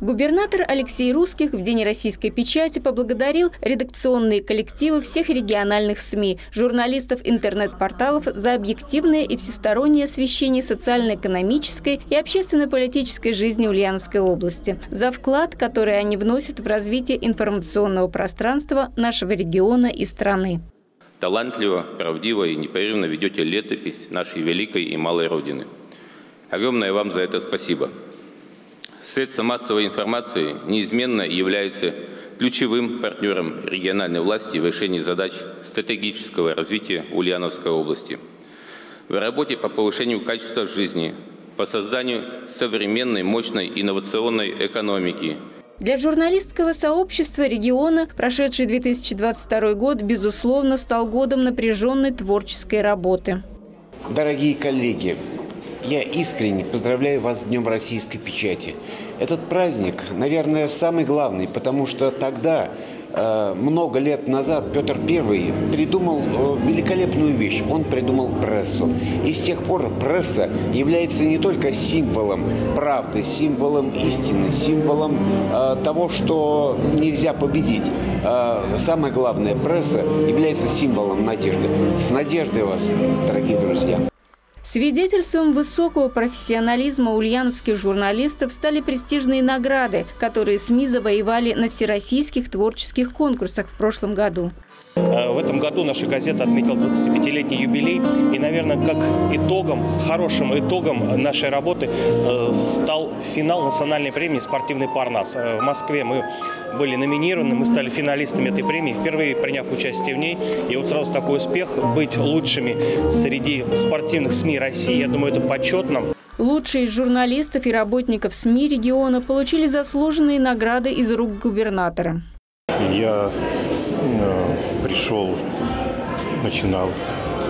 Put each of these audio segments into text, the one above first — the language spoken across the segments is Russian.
Губернатор Алексей Русских в День российской печати поблагодарил редакционные коллективы всех региональных СМИ, журналистов интернет-порталов за объективное и всестороннее освещение социально-экономической и общественно-политической жизни Ульяновской области, за вклад, который они вносят в развитие информационного пространства нашего региона и страны. Талантливо, правдиво и непрерывно ведете летопись нашей великой и малой Родины. Огромное вам за это спасибо. Средства массовой информации неизменно являются ключевым партнером региональной власти в решении задач стратегического развития Ульяновской области. В работе по повышению качества жизни, по созданию современной, мощной инновационной экономики. Для журналистского сообщества региона прошедший 2022 год, безусловно, стал годом напряженной творческой работы. Дорогие коллеги, я искренне поздравляю вас с Днем Российской Печати. Этот праздник, наверное, самый главный, потому что тогда, э, много лет назад, Петр I придумал э, великолепную вещь. Он придумал прессу. И с тех пор пресса является не только символом правды, символом истины, символом э, того, что нельзя победить. Самое главное, пресса является символом надежды. С надеждой вас, дорогие друзья. Свидетельством высокого профессионализма ульяновских журналистов стали престижные награды, которые СМИ завоевали на всероссийских творческих конкурсах в прошлом году. Э, в этом году наша газета отметила 25-летний юбилей. И, наверное, как итогом, хорошим итогом нашей работы э, стал финал национальной премии «Спортивный Парнас». Э, в Москве мы были номинированы, мы стали финалистами этой премии, впервые приняв участие в ней. И вот сразу такой успех – быть лучшими среди спортивных СМИ России. Я думаю, это почетно. Лучшие из журналистов и работников СМИ региона получили заслуженные награды из рук губернатора. Я пришел, начинал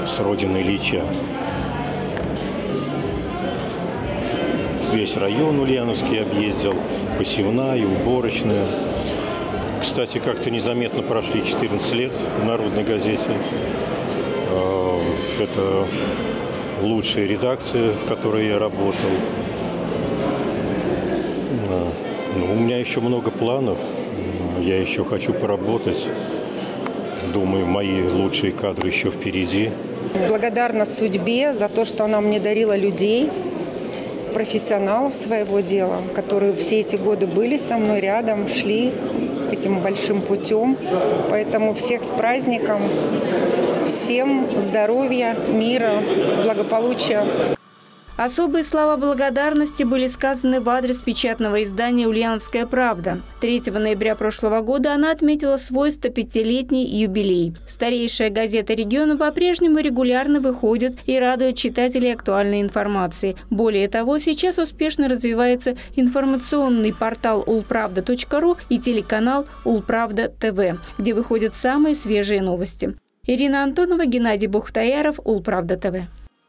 с родины Ильича. Весь район Ульяновский объездил, посевная, уборочная. Кстати, как-то незаметно прошли 14 лет в «Народной газете». А, это лучшая редакция, в которой я работал. А, ну, у меня еще много планов. Я еще хочу поработать. Думаю, мои лучшие кадры еще впереди. Благодарна судьбе за то, что она мне дарила людей, профессионалов своего дела, которые все эти годы были со мной рядом, шли этим большим путем. Поэтому всех с праздником, всем здоровья, мира, благополучия. Особые слова благодарности были сказаны в адрес печатного издания «Ульяновская правда». 3 ноября прошлого года она отметила свой 105-летний юбилей. Старейшая газета региона по-прежнему регулярно выходит и радует читателей актуальной информации. Более того, сейчас успешно развивается информационный портал улправда.ру и телеканал Улправда ТВ, где выходят самые свежие новости. Ирина Антонова, Геннадий Бухтаяров, Улправда ТВ.